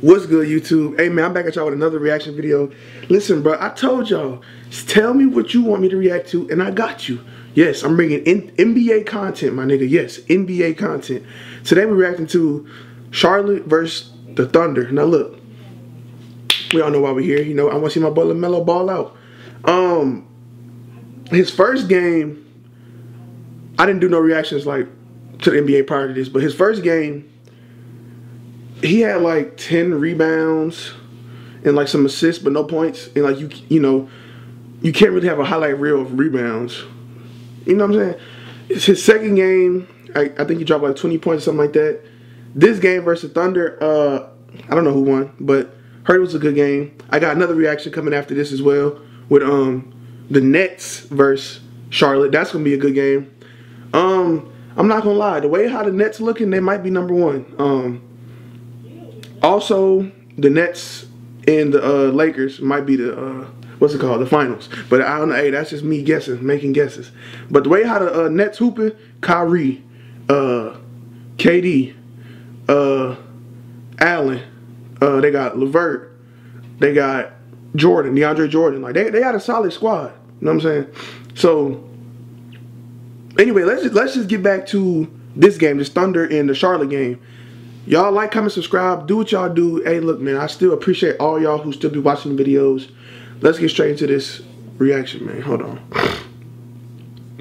What's good, YouTube? Hey, man, I'm back at y'all with another reaction video. Listen, bro, I told y'all, tell me what you want me to react to, and I got you. Yes, I'm bringing in NBA content, my nigga. Yes, NBA content. Today, we're reacting to Charlotte versus the Thunder. Now, look, we all know why we're here. You know, I want to see my boy LaMelo ball out. Um, his first game, I didn't do no reactions, like, to the NBA prior to this, but his first game, he had like 10 rebounds and like some assists but no points. And like you you know you can't really have a highlight reel of rebounds. You know what i'm saying? It's his second game. I, I think he dropped like 20 points or something like that. This game versus thunder uh i don't know who won but heard it was a good game. I got another reaction coming after this as well with um the nets versus charlotte. That's gonna be a good game. Um i'm not gonna lie. The way how the nets looking they might be number one. Um also, the Nets and the uh, Lakers might be the uh, what's it called, the finals. But I don't know. Hey, that's just me guessing, making guesses. But the way how the uh, Nets hooping, Kyrie, uh, KD, uh, Allen, uh, they got LeVert, they got Jordan, DeAndre Jordan. Like they they got a solid squad. You know what I'm saying? So anyway, let's just, let's just get back to this game, this Thunder and the Charlotte game. Y'all like, comment, subscribe. Do what y'all do. Hey, look, man, I still appreciate all y'all who still be watching the videos. Let's get straight into this reaction, man. Hold on.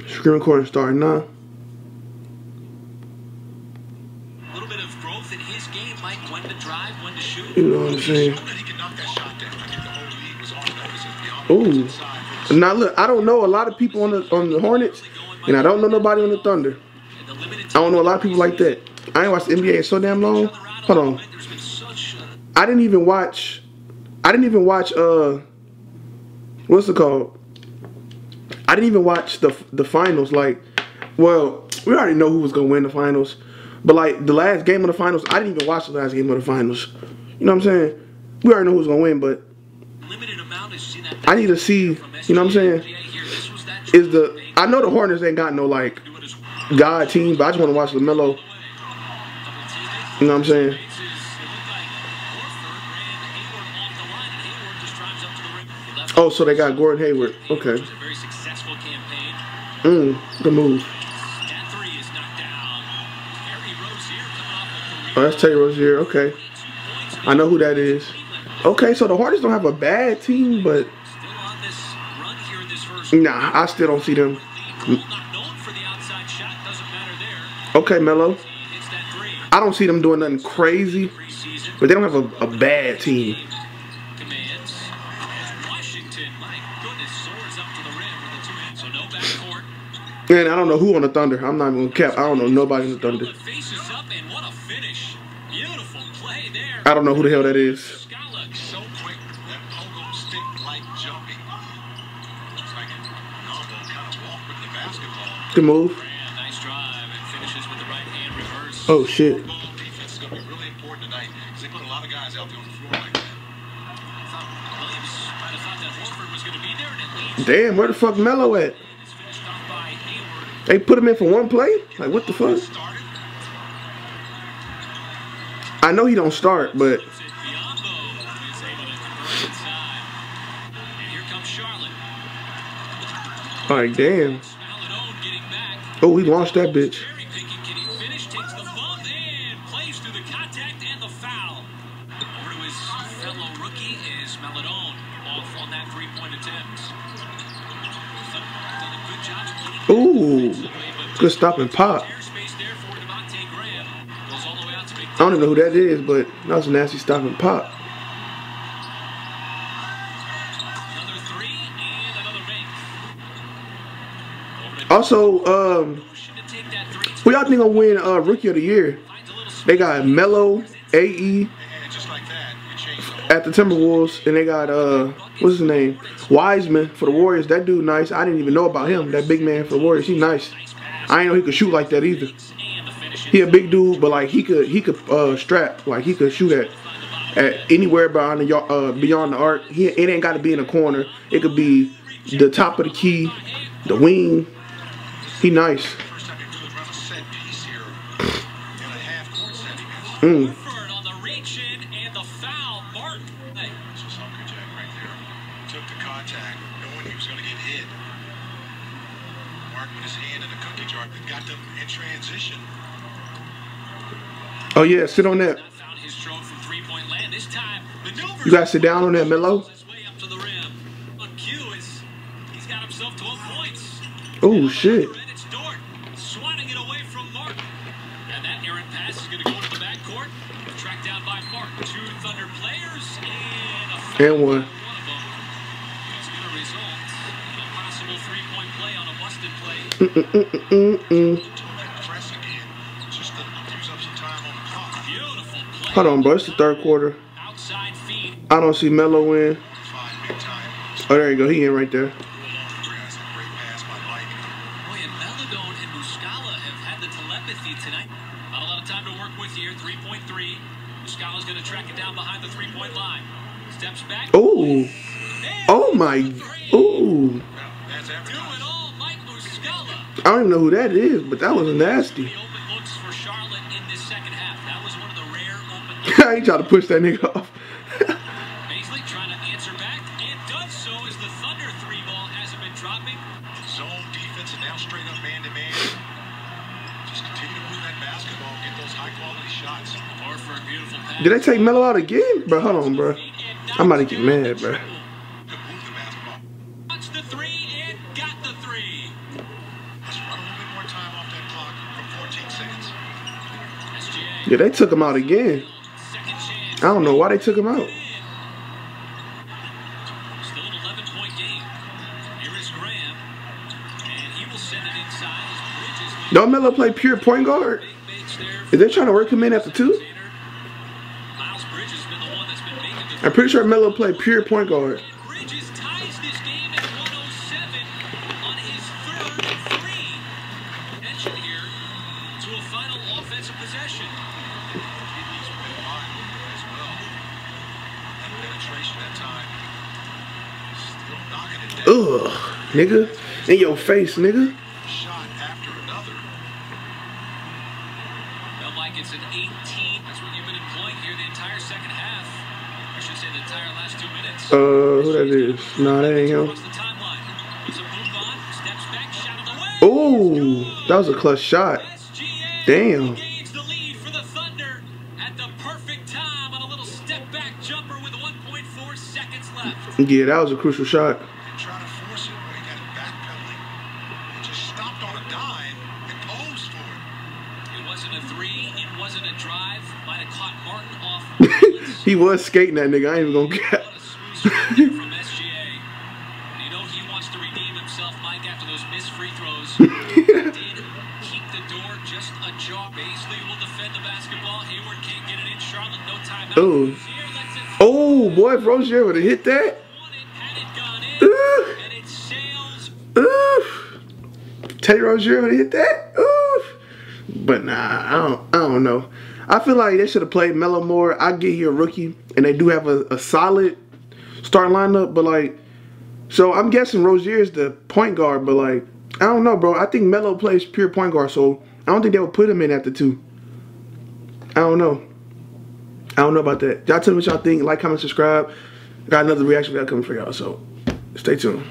Screen recording starting now. You know what I'm saying? Ooh. Now look, I don't know a lot of people on the on the Hornets, and I don't know nobody on the Thunder. I don't know a lot of people like that. I ain't watched the NBA in so damn long. Hold on. I didn't even watch. I didn't even watch. Uh, what's it called? I didn't even watch the the finals. Like, well, we already know who was gonna win the finals, but like the last game of the finals, I didn't even watch the last game of the finals. You know what I'm saying? We already know who's gonna win, but I need to see. You know what I'm saying? Is the I know the Hornets ain't got no like God team, but I just want to watch LaMelo you know what I'm saying? Oh, so they got Gordon Hayward. Okay. Mm, good move. Oh, that's Terry Rozier. Okay. I know who that is. Okay, so the Hornets don't have a bad team, but nah, I still don't see them. Okay, Melo. I don't see them doing nothing crazy, but they don't have a, a bad team. And I don't know who on the Thunder. I'm not even gonna cap. I don't know nobody in the Thunder. I don't know who the hell that is. Good move. Oh shit. Damn, where the fuck Melo at? They put him in for one play? Like what the fuck? I know he don't start, but Alright, damn. Oh, he launched that bitch. Ooh, good stop and pop. I don't even know who that is, but that was a nasty stop and pop. Also, um, who y'all think will win uh, Rookie of the Year? They got Melo, AE, at the Timberwolves, and they got uh, what's his name, Wiseman for the Warriors. That dude nice. I didn't even know about him. That big man for the Warriors. He nice. I didn't know he could shoot like that either. He a big dude, but like he could he could uh, strap like he could shoot at at anywhere beyond the uh, beyond the arc. He it ain't got to be in a corner. It could be the top of the key, the wing. He nice. Mm. And the foul, Martin. Hey, This was Uncle Jack right there. Took the contact, knowing he was going to get hit. Mark with his hand in the cookie jar. Got them in transition. Oh yeah, sit on that. not found his stroke from three-point land. This time, maneuvers. You gotta sit down on that, Melo. His way up to the rim. On cue, is he's got himself 12 points. Oh shit. And it's Dort swatting it Hold on, bro. It's the third quarter. I don't see Melo in. Oh, there you go. He in right there. Along the grass. A great pass by Mike. Boy, and Meladone and Muscala have had the telepathy tonight. Not a lot of time to work with here. 3.3. Muscala's going to track it down behind the three-point line. Steps back. Oh. Oh my. Ooh. I don't even know who that is, but that was nasty. The open looks for Charlotte in this second half. That was one of the rare open looks. he tried to push that nigga off. Paisley trying to answer back and does so as the Thunder three ball hasn't been dropping. Zone defense and now straight up man to man. Just continue to move that basketball, get those high quality shots. Horford, beautiful pass. Did they take Melo out again? Bro, hold on, bro. I'm about to get mad, bro. Move the basketball. Watch the three and got the three. Let's run a little bit more time off that clock from 14 seconds. Yeah, they took him out again. I don't know why they took him out. Still an 11 point game. Here is Graham. And he will send it inside as Bridges makes Don't Melo play pure point guard? Is they trying to work him in after two? Miles Bridges has been the one that's been making the I'm pretty sure Melo played pure point guard. Ugh, nigga. In your face, nigga. Shot after another. Well, Mike, it's an 18. That's what you've been employing here the entire second half. I should say the entire last two minutes. Uh, who that is? Nah, that ain't him. Across the timeline. Puts a move on, steps back, shot of the way. Oh, that was a clutch shot. Damn. the lead for the Thunder at the perfect time on a little step back jumper Yeah, that was a crucial shot. And trying to force it when he got it backpedaling. It just stopped on a dime and posed for it. It wasn't a three, it wasn't a drive. Might have caught Martin off balance. he was skating that nigga. I ain't even gonna cap. What boy, if Rozier would have hit that. It. Oof. Terry Rozier would have hit that. Oof. But nah, I don't. I don't know. I feel like they should have played Melo more. I get here a rookie, and they do have a, a solid start lineup. But like, so I'm guessing Rozier is the point guard. But like, I don't know, bro. I think Melo plays pure point guard, so I don't think they would put him in after two. I don't know. I don't know about that. Y'all tell me what y'all think. Like, comment, subscribe. Got another reaction video coming for y'all, so stay tuned.